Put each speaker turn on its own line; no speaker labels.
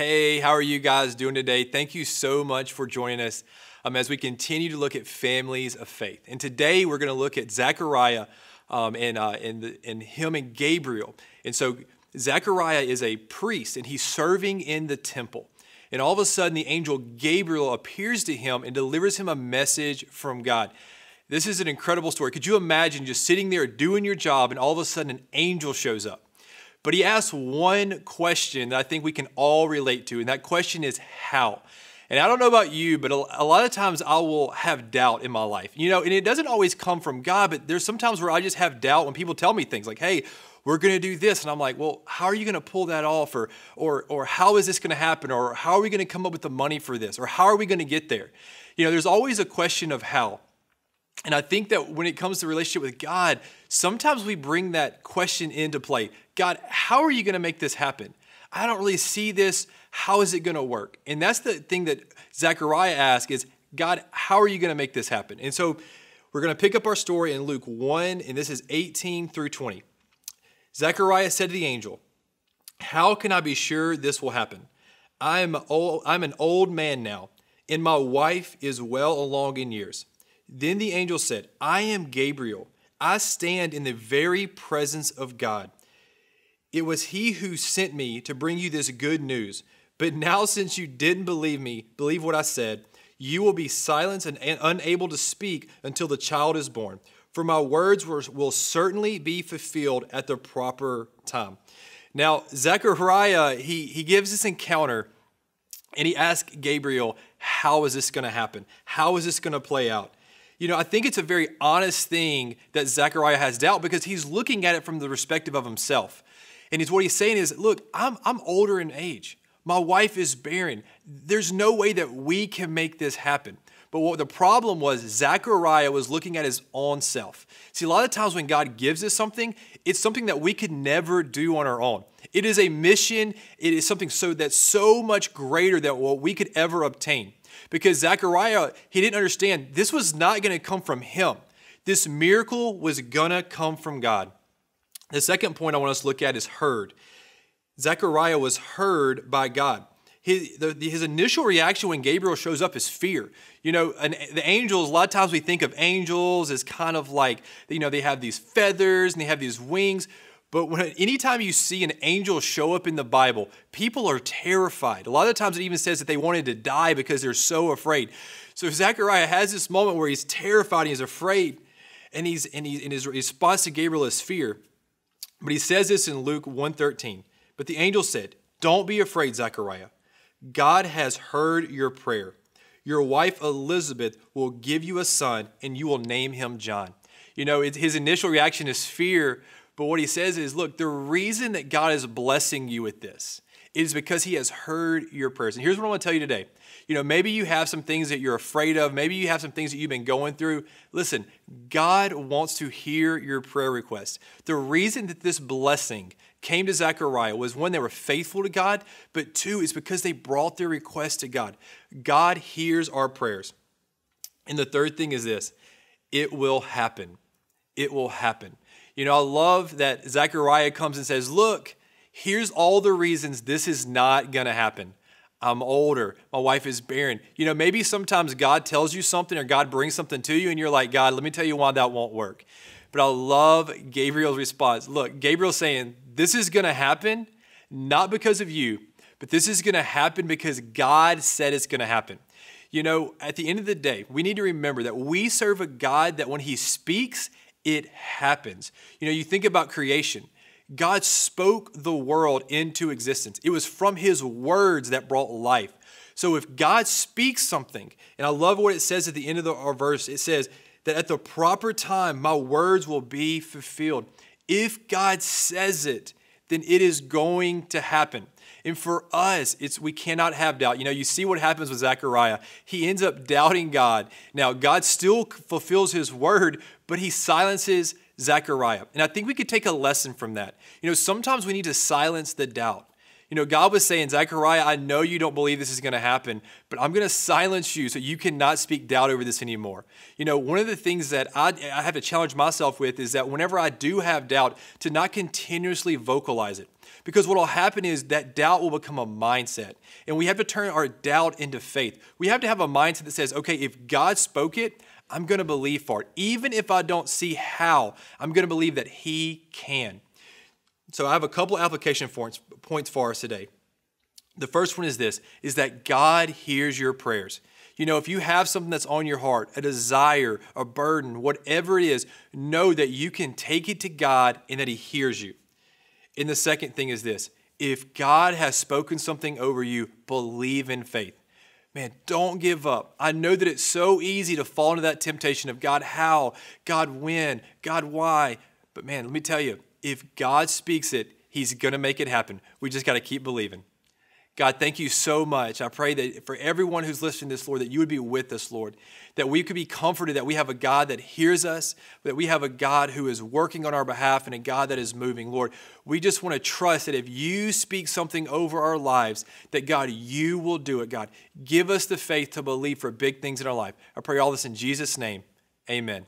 Hey, how are you guys doing today? Thank you so much for joining us um, as we continue to look at families of faith. And today we're going to look at Zechariah um, and, uh, and, the, and him and Gabriel. And so Zechariah is a priest and he's serving in the temple. And all of a sudden, the angel Gabriel appears to him and delivers him a message from God. This is an incredible story. Could you imagine just sitting there doing your job and all of a sudden an angel shows up? But he asks one question that I think we can all relate to, and that question is how. And I don't know about you, but a lot of times I will have doubt in my life. You know, and it doesn't always come from God, but there's sometimes where I just have doubt when people tell me things like, hey, we're going to do this. And I'm like, well, how are you going to pull that off? Or, or, or how is this going to happen? Or how are we going to come up with the money for this? Or how are we going to get there? You know, there's always a question of how. And I think that when it comes to relationship with God, sometimes we bring that question into play. God, how are you going to make this happen? I don't really see this. How is it going to work? And that's the thing that Zechariah asks is, God, how are you going to make this happen? And so we're going to pick up our story in Luke 1, and this is 18 through 20. Zechariah said to the angel, How can I be sure this will happen? I'm, old, I'm an old man now, and my wife is well along in years. Then the angel said, I am Gabriel. I stand in the very presence of God. It was he who sent me to bring you this good news. But now, since you didn't believe me, believe what I said, you will be silenced and unable to speak until the child is born. For my words will certainly be fulfilled at the proper time. Now, Zechariah, he, he gives this encounter and he asks Gabriel, How is this going to happen? How is this going to play out? You know, I think it's a very honest thing that Zechariah has doubt because he's looking at it from the perspective of himself. And he's, what he's saying is, look, I'm, I'm older in age. My wife is barren. There's no way that we can make this happen. But what the problem was, Zechariah was looking at his own self. See, a lot of times when God gives us something, it's something that we could never do on our own. It is a mission, it is something so that's so much greater than what we could ever obtain. Because Zechariah, he didn't understand this was not going to come from him. This miracle was going to come from God. The second point I want us to look at is heard. Zechariah was heard by God. His, the, his initial reaction when Gabriel shows up is fear. You know, an, the angels, a lot of times we think of angels as kind of like, you know, they have these feathers and they have these wings. But when anytime you see an angel show up in the Bible, people are terrified. A lot of times it even says that they wanted to die because they're so afraid. So Zechariah has this moment where he's terrified, he's afraid, and he's and, he, and his response to Gabriel is fear. But he says this in Luke 1:13. But the angel said, Don't be afraid, Zechariah. God has heard your prayer. Your wife Elizabeth will give you a son, and you will name him John. You know, his initial reaction is fear, but what he says is, look, the reason that God is blessing you with this is because he has heard your prayers. And here's what I want to tell you today. You know, maybe you have some things that you're afraid of. Maybe you have some things that you've been going through. Listen, God wants to hear your prayer request. The reason that this blessing came to Zechariah was one, they were faithful to God, but two, is because they brought their request to God. God hears our prayers. And the third thing is this it will happen. It will happen. You know, I love that Zechariah comes and says, Look, here's all the reasons this is not going to happen. I'm older. My wife is barren. You know, maybe sometimes God tells you something or God brings something to you, and you're like, God, let me tell you why that won't work. But I love Gabriel's response. Look, Gabriel's saying, This is going to happen not because of you, but this is going to happen because God said it's going to happen. You know, at the end of the day, we need to remember that we serve a God that when He speaks, it happens. You know, you think about creation. God spoke the world into existence. It was from His words that brought life. So if God speaks something, and I love what it says at the end of the, our verse, it says, that at the proper time my words will be fulfilled. If God says it, then it is going to happen. And for us, it's we cannot have doubt. You know, you see what happens with Zechariah. He ends up doubting God. Now, God still fulfills his word, but he silences Zechariah. And I think we could take a lesson from that. You know, sometimes we need to silence the doubt. You know, God was saying, Zechariah, I know you don't believe this is going to happen, but I'm going to silence you so you cannot speak doubt over this anymore. You know, one of the things that I, I have to challenge myself with is that whenever I do have doubt, to not continuously vocalize it. Because what will happen is that doubt will become a mindset. And we have to turn our doubt into faith. We have to have a mindset that says, okay, if God spoke it, I'm going to believe for it. Even if I don't see how, I'm going to believe that He can. So I have a couple application points for us today. The first one is this is that God hears your prayers. You know, if you have something that's on your heart, a desire, a burden, whatever it is, know that you can take it to God and that He hears you. And the second thing is this if God has spoken something over you, believe in faith. Man, don't give up. I know that it's so easy to fall into that temptation of God, how? God, when? God, why? But man, let me tell you, if God speaks it, He's going to make it happen. We just got to keep believing. God, thank you so much. I pray that for everyone who's listening to this, Lord, that you would be with us, Lord, that we could be comforted that we have a God that hears us, that we have a God who is working on our behalf and a God that is moving. Lord, we just want to trust that if you speak something over our lives, that God, you will do it, God. Give us the faith to believe for big things in our life. I pray all this in Jesus' name. Amen.